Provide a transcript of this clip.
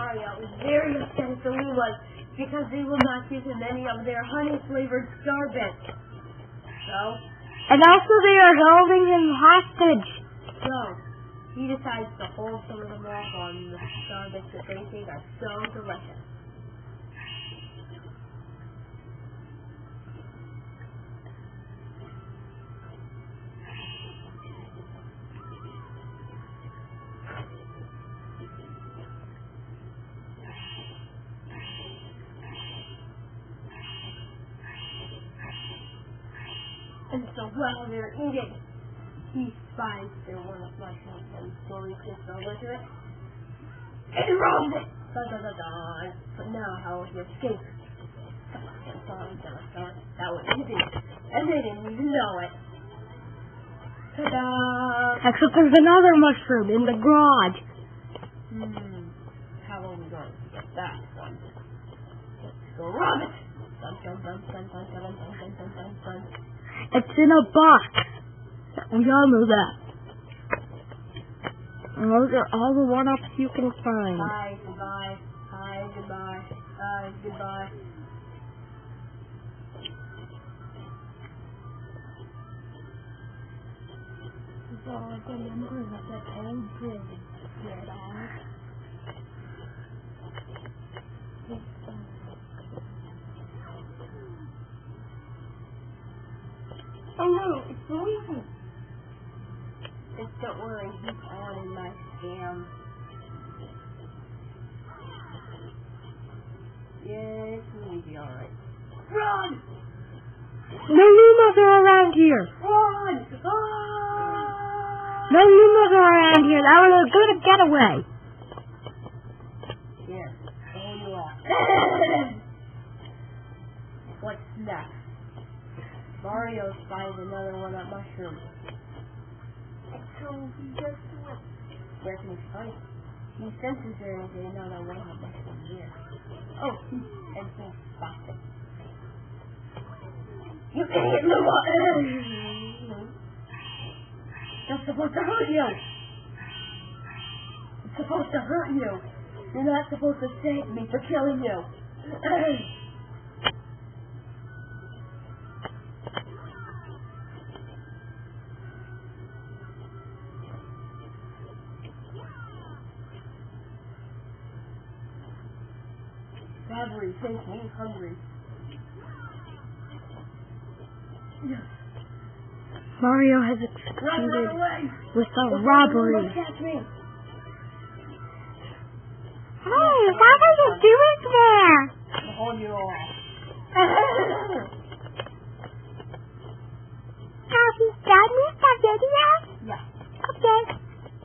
Mario was very upset as he was because they will not give him any of their honey-flavored star bits. So, And also they are holding him hostage. so he decides to hold some of them off on the star bits that they think are so delicious. And so while they're eating, he spies through one of my hands and slowly takes over to it. And robs it! Da da da da. But now how would he escape? That was easy. And they didn't even know it. Ta-da! Except there's another mushroom in the garage. Hmm. How are we going to get that one? Let's go rob it! Dun, dun, dun, it's in a box. We all know that. And those are all the one-ups you can find. Hi, goodbye. Hi, goodbye. Hi, goodbye. So numbers of the old bridge no, it's Luigi. Just don't worry, he's on in my scam. Yes, Luigi, alright. Run! No Lumas are around here. Run! Ah! No Lumas are around here. That was a good getaway. Here, hold you off. What's next? Mario finds another one-up mushroom. So he just went. Where can he find it? He senses there is another one-up mushroom here. Oh, and he spots it. You idiot, Luma! That's supposed to hurt you! It's supposed to hurt you! You're not supposed to save me for killing you! badly, shaky, and hungry. Mario has exploded with a robbery. Hey, what are you doing there?